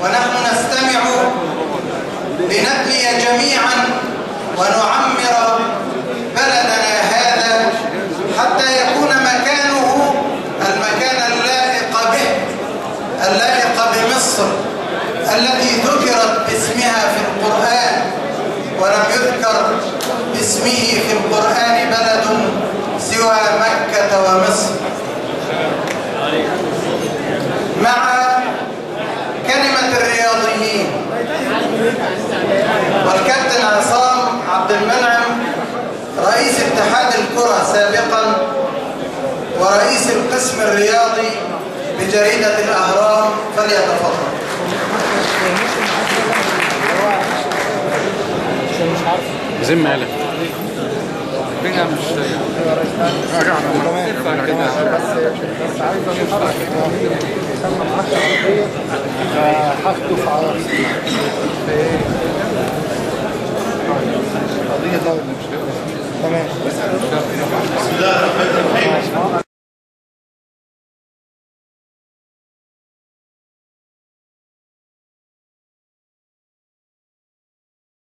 ونحن نستمع لنبني جميعا ونعمر بلدنا هذا حتى يكون مكانه المكان اللائق به اللائق بمصر التي ذكرت باسمها في القرآن ولم يذكر باسمه في القرآن. المنعم رئيس اتحاد الكرة سابقا ورئيس القسم الرياضي بجريدة الأهرام فليتفضل. زي ما قالك تمام. بسم الله الرحمن الرحيم.